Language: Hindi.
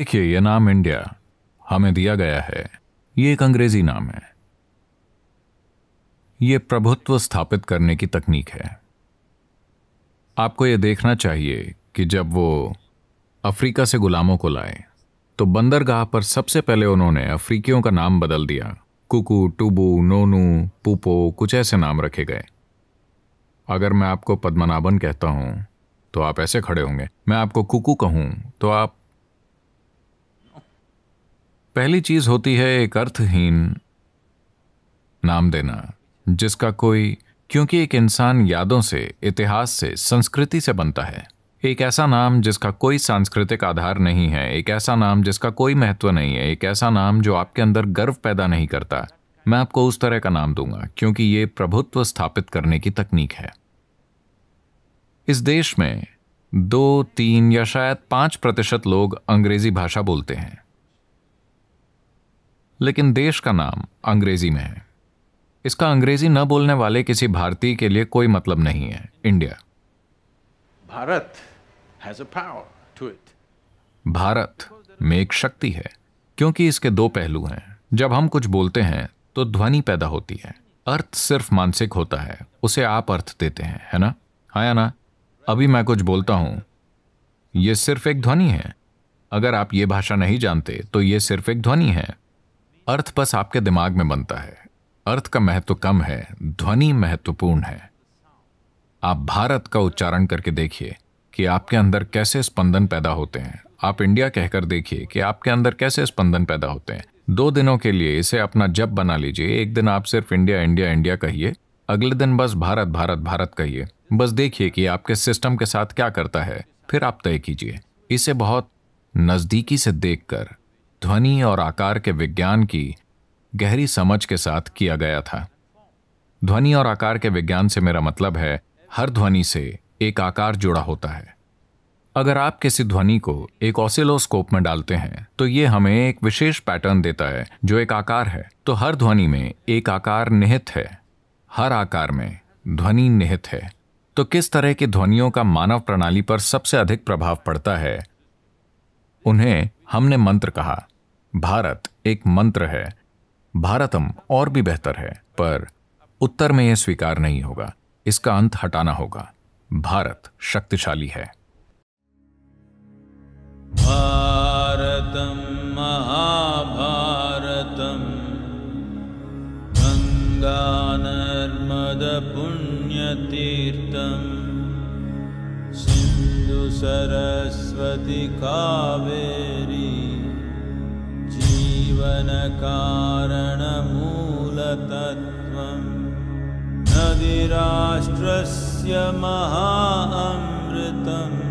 देखिए यह नाम इंडिया हमें दिया गया है। ये एक अंग्रेज़ी नाम है। ये प्रभुत्व स्थापित करने की तकनीक है। आपको यह देखना चाहिए कि जब वो अफ्रीका से गुलामों को लाए तो बंदरगाह पर सबसे पहले उन्होंने अफ्रीकियों का नाम बदल दिया। कुकू, टूबू, नोनू, पुपो, कुछ ऐसे नाम रखे गए। अगर मैं आपको पद्मनाभन कहता हूँ तो आप ऐसे खड़े होंगे। मैं आपको कुकू कहूँ तो आप पहली चीज़ होती है एक अर्थहीन नाम देना, जिसका कोई, क्योंकि एक इंसान यादों से, इतिहास से, संस्कृति से बनता है। एक ऐसा नाम जिसका कोई सांस्कृतिक आधार नहीं है, एक ऐसा नाम जिसका कोई महत्व नहीं है, एक ऐसा नाम जो आपके अंदर गर्व पैदा नहीं करता। मैं आपको उस तरह का नाम दूँगा, क्योंकि ये प्रभुत्व स्थापित करने की तकनीक है। इस देश में दो, तीन या शायद पाँच प्रतिशत लोग अंग्रेज़ी भाषा बोलते हैं। लेकिन देश का नाम अंग्रेज़ी में है। इसका अंग्रेज़ी न बोलने वाले किसी भारतीय के लिए कोई मतलब नहीं है। India. Bharat has a power to it Bharat में एक शक्ति है क्योंकि इसके दो पहलू हैं। जब हम कुछ बोलते हैं तो ध्वनि पैदा होती है। अर्थ सिर्फ़ मानसिक होता है उसे आप अर्थ देते हैं है ना? हाँ या ना? अभी मैं कुछ बोलता हूँ। यह सिर्फ़ एक ध्वनि है। अगर आप ये भाषा नहीं जानते तो यह सिर्फ़ एक ध्वनि है। अर्थ बस आपके दिमाग में बनता है। अर्थ का महत्व कम है, ध्वनि महत्वपूर्ण है। आप भारत का उच्चारण करके देखिए कि आपके अंदर कैसे स्पंदन पैदा होते हैं। आप इंडिया कहकर देखिए कि आपके अंदर कैसे स्पंदन पैदा होते हैं। दो दिनों के लिए इसे अपना जब बना लीजिए। एक दिन आप सिर्फ़ इंडिया इंडिया इंडिया कहिए। अगले दिन बस भारत भारत भारत कहिए। बस देखिए कि आपके सिस्टम के साथ क्या करता है। फिर आप तय कीजिए। इसे बहुत नजदीकी से देखकर ध्वनि और आकार के विज्ञान की गहरी समझ के साथ किया गया था। ध्वनि और आकार के विज्ञान से मेरा मतलब है, हर ध्वनि से एक आकार जुड़ा होता है। अगर आप किसी ध्वनि को एक ऑसिलोस्कोप में डालते हैं तो यह हमें एक विशेष पैटर्न देता है, जो एक आकार है। तो हर ध्वनि में एक आकार निहित है। हर आकार में ध्वनि निहित है। तो किस तरह की ध्वनियों का मानव प्रणाली पर सबसे अधिक प्रभाव पड़ता है, उन्हें हमने मंत्र कहा। भारत एक मंत्र है। भारतम और भी बेहतर है, पर उत्तर में यह स्वीकार नहीं होगा। इसका अंत हटाना होगा। भारत शक्तिशाली है। भारतं महाभारतं सिंधु सरस्वती कावेरी। जीवनकारणमूलतत्त्वं नीराष्ट्रस्य महा अमृतम्